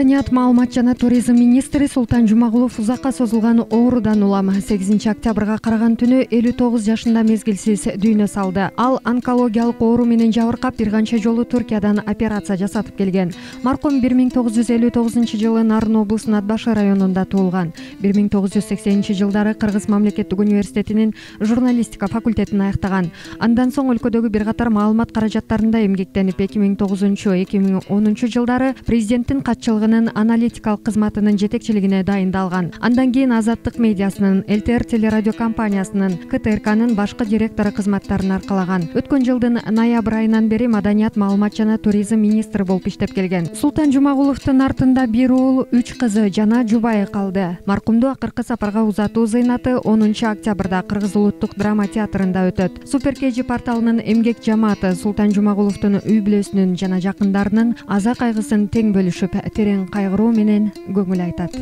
маданият маалымат жана туризм министри султан жумагулов узакка созулган оорудан улам сегизинчи октябрга караган түнү элүү тогуз жашында мезгилсиз дүйнө салды. Ал онкологиялык оору менен жабыркап бир канча жолу туркиядан операция жасатып келген. Маркум бир миң тогуз жүз элүү тогузунчу жылы нарын облусунун ат башы районунда туулган бир миң тогуз жүз сексенинчи жылдары кыргыз мамлекеттик университетинин журналистика факультетин аяктаган андан соң өлкөдөгү бир катар маалымат каражаттарында эмгектенип эки миң тогузунчу эки миң онунчу жылдары президенттин катчылыгынын аналитикалык кызматынын жетекчилигине дайындалган андан кийин азаттык медиасынын лтр телерадио компаниясынын ктркнын башкы директору кызматтарын аркалаган өткөн жылдын ноябрь айынан бери маданият маалымат жана туризм министри болуп иштеп келген. Султан жумагуловдун артында бир уул үч кызы жана жубайы калды маркумду акыркы сапарга узатуу зыйнаты онунчу октябрда кыргыз улуттук драма театрында өтөт супер kg порталынын эмгек жамааты султан жумагуловдун үй бүлөсүнүн жана жакындарынын аза кайгысын тең бөлүшүп терең кайгыруу менен көңүл айтат